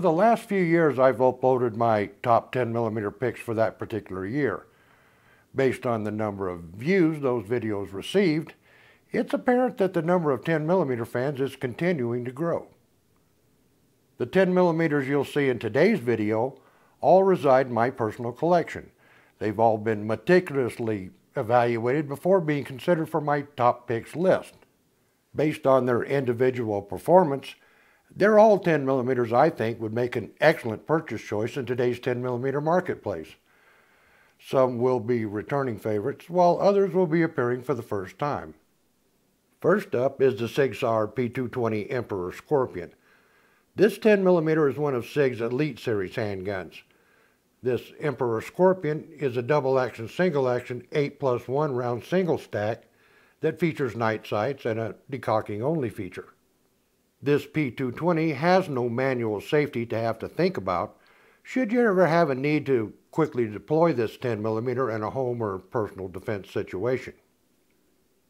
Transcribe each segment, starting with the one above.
For the last few years, I've uploaded my top 10 millimeter picks for that particular year. Based on the number of views those videos received, it's apparent that the number of 10 millimeter fans is continuing to grow. The 10 millimeters you'll see in today's video all reside in my personal collection. They've all been meticulously evaluated before being considered for my top picks list. Based on their individual performance, they're all 10 millimeters I think would make an excellent purchase choice in today's 10 millimeter marketplace. Some will be returning favorites, while others will be appearing for the first time. First up is the Sig Sauer P220 Emperor Scorpion. This 10 millimeter is one of SIG's Elite Series handguns. This Emperor Scorpion is a double action single action 8 plus 1 round single stack that features night sights and a decocking only feature. This P220 has no manual safety to have to think about should you ever have a need to quickly deploy this 10mm in a home or personal defense situation.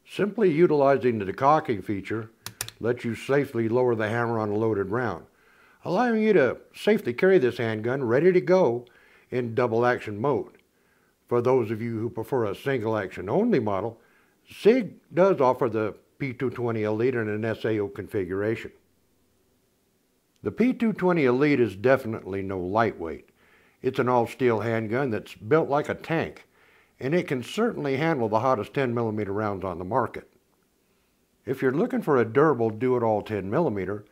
Simply utilizing the decocking feature lets you safely lower the hammer on a loaded round, allowing you to safely carry this handgun ready to go in double action mode. For those of you who prefer a single action only model, SIG does offer the P220 Elite in an SAO configuration. The P220 Elite is definitely no lightweight. It's an all-steel handgun that's built like a tank and it can certainly handle the hottest 10 millimeter rounds on the market. If you're looking for a durable do-it-all 10 millimeter,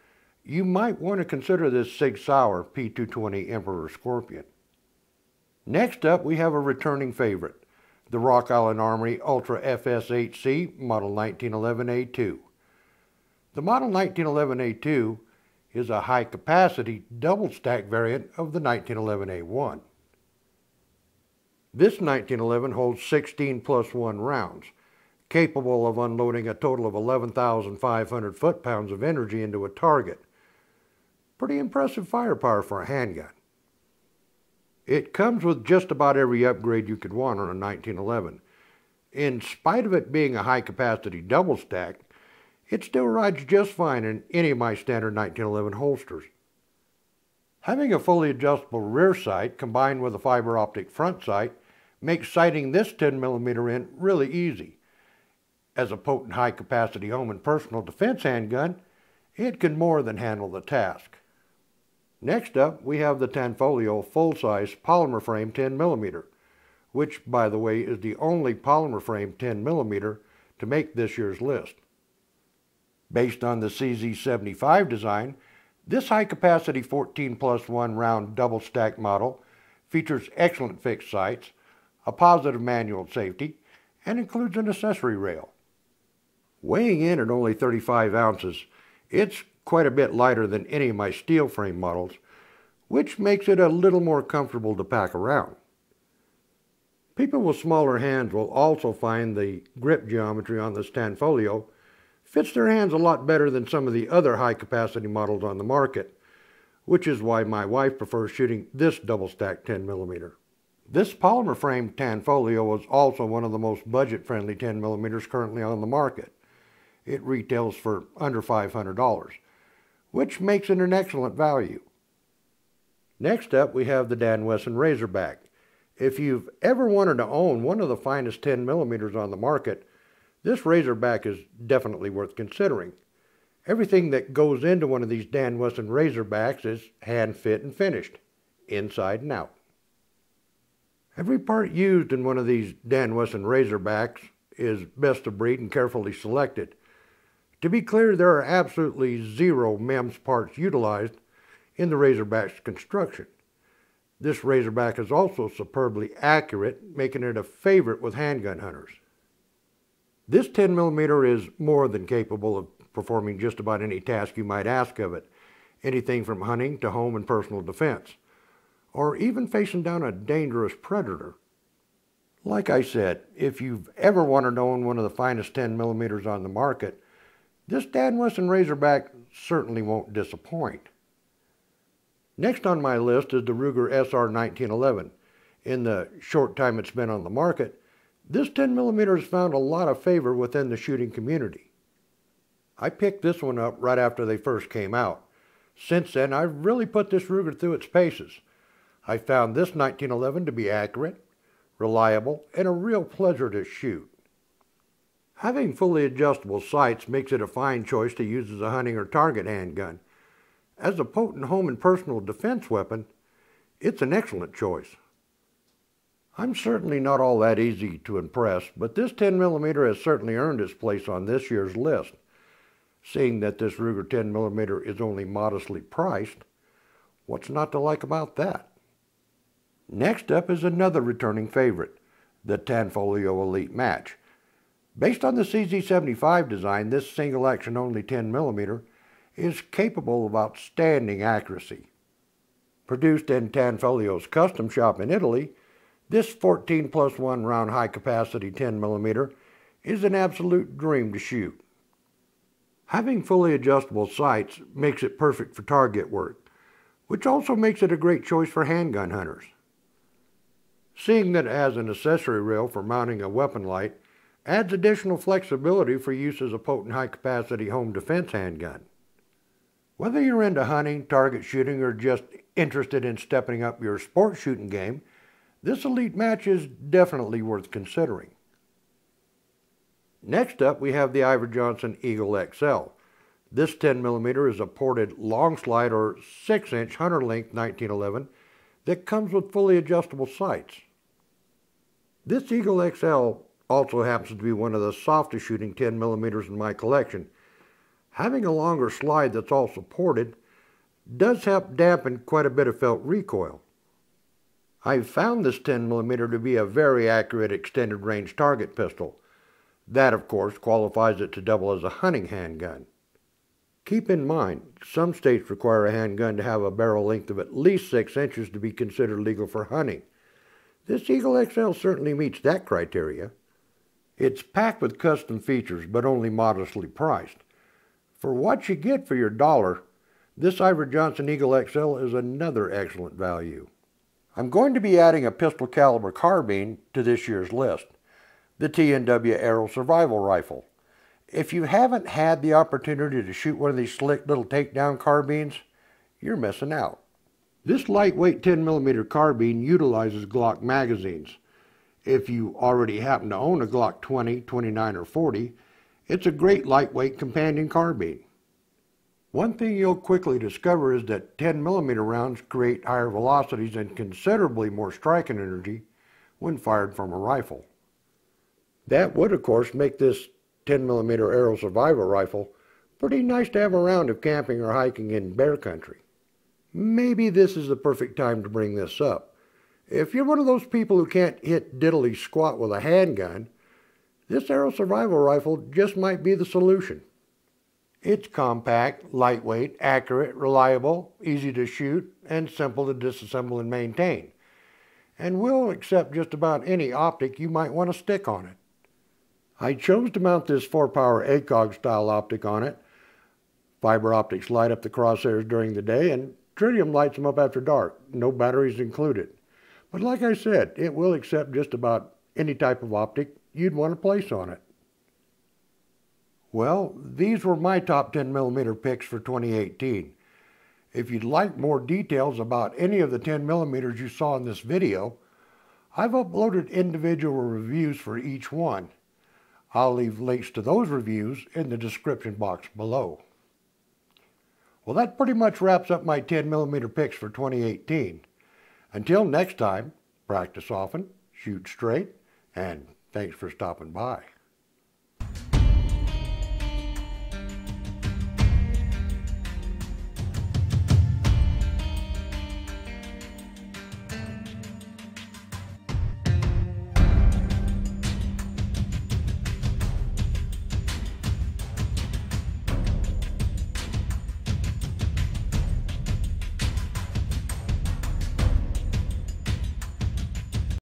you might want to consider this Sig Sauer P220 Emperor Scorpion. Next up, we have a returning favorite, the Rock Island Armory Ultra FSHC Model 1911A2. The Model 1911A2 is a high-capacity double-stack variant of the 1911A1. This 1911 holds 16 plus 1 rounds, capable of unloading a total of 11,500 foot-pounds of energy into a target. Pretty impressive firepower for a handgun. It comes with just about every upgrade you could want on a 1911. In spite of it being a high-capacity double stack, it still rides just fine in any of my standard 1911 holsters. Having a fully adjustable rear sight combined with a fiber optic front sight makes sighting this 10mm in really easy. As a potent high capacity home and personal defense handgun, it can more than handle the task. Next up, we have the Tanfoglio full-size polymer frame 10mm, which, by the way, is the only polymer frame 10mm to make this year's list. Based on the CZ75 design, this high-capacity 14 plus 1 round double stack model features excellent fixed sights, a positive manual safety, and includes an accessory rail. Weighing in at only 35 ounces, it's quite a bit lighter than any of my steel frame models, which makes it a little more comfortable to pack around. People with smaller hands will also find the grip geometry on this Tanfoglio fits their hands a lot better than some of the other high capacity models on the market, which is why my wife prefers shooting this double stack 10 millimeter. This polymer frame Tanfoglio is also one of the most budget friendly 10 millimeters currently on the market. It retails for under $500, which makes it an excellent value. Next up we have the Dan Wesson Razorback. If you've ever wanted to own one of the finest 10 millimeters on the market, this Razorback is definitely worth considering. Everything that goes into one of these Dan Wesson Razorbacks is hand fit and finished, inside and out. Every part used in one of these Dan Wesson Razorbacks is best of breed and carefully selected. To be clear, there are absolutely zero MIM parts utilized in the Razorback's construction. This Razorback is also superbly accurate, making it a favorite with handgun hunters. This 10 millimeter is more than capable of performing just about any task you might ask of it, anything from hunting to home and personal defense, or even facing down a dangerous predator. Like I said, if you've ever wanted to own one of the finest 10 millimeters on the market, this Dan Wesson Razorback certainly won't disappoint. Next on my list is the Ruger SR 1911. In the short time it's been on the market, this 10mm has found a lot of favor within the shooting community. I picked this one up right after they first came out, Since then, I've really put this Ruger through its paces. I found this 1911 to be accurate, reliable, and a real pleasure to shoot. Having fully adjustable sights makes it a fine choice to use as a hunting or target handgun. As a potent home and personal defense weapon, it's an excellent choice. I'm certainly not all that easy to impress, but this 10mm has certainly earned its place on this year's list. Seeing that this Ruger 10mm is only modestly priced, what's not to like about that? Next up is another returning favorite, the Tanfoglio Elite Match. Based on the CZ75 design, this single action only 10mm is capable of outstanding accuracy. Produced in Tanfoglio's custom shop in Italy, this 14 plus 1 round high capacity 10mm is an absolute dream to shoot. Having fully adjustable sights makes it perfect for target work, which also makes it a great choice for handgun hunters. Seeing that it has an accessory rail for mounting a weapon light adds additional flexibility for use as a potent high-capacity home defense handgun. Whether you're into hunting, target shooting, or just interested in stepping up your sport shooting game, this Elite match is definitely worth considering. Next up, we have the Iver Johnson Eagle XL. This 10mm is a ported long slide or 6-inch hunter length 1911 that comes with fully adjustable sights. This Eagle XL also happens to be one of the softest shooting 10 millimeters in my collection. Having a longer slide that's all supported does help dampen quite a bit of felt recoil. I've found this 10 millimeter to be a very accurate extended range target pistol. That, of course, qualifies it to double as a hunting handgun. Keep in mind, some states require a handgun to have a barrel length of at least 6 inches to be considered legal for hunting. This Eagle XL certainly meets that criteria. It's packed with custom features, but only modestly priced. For what you get for your dollar, this Iver Johnson Eagle XL is another excellent value. I'm going to be adding a pistol caliber carbine to this year's list, the TNW Aero Survival Rifle. If you haven't had the opportunity to shoot one of these slick little takedown carbines, you're missing out. This lightweight 10mm carbine utilizes Glock magazines, if you already happen to own a Glock 20, 29, or 40, it's a great lightweight companion carbine. One thing you'll quickly discover is that 10 millimeter rounds create higher velocities and considerably more striking energy when fired from a rifle. That would, of course, make this 10 millimeter Aero Survival rifle pretty nice to have around if camping or hiking in bear country. Maybe this is the perfect time to bring this up. If you're one of those people who can't hit diddly squat with a handgun, this Aero Survival Rifle just might be the solution. It's compact, lightweight, accurate, reliable, easy to shoot, and simple to disassemble and maintain. And will accept just about any optic you might want to stick on it. I chose to mount this 4-power ACOG style optic on it. Fiber optics light up the crosshairs during the day and tritium lights them up after dark, no batteries included. But like I said, it will accept just about any type of optic you'd want to place on it. Well, these were my top 10 millimeter picks for 2018. If you'd like more details about any of the 10 millimeters you saw in this video, I've uploaded individual reviews for each one. I'll leave links to those reviews in the description box below. Well, that pretty much wraps up my 10 millimeter picks for 2018. Until next time, practice often, shoot straight, and thanks for stopping by.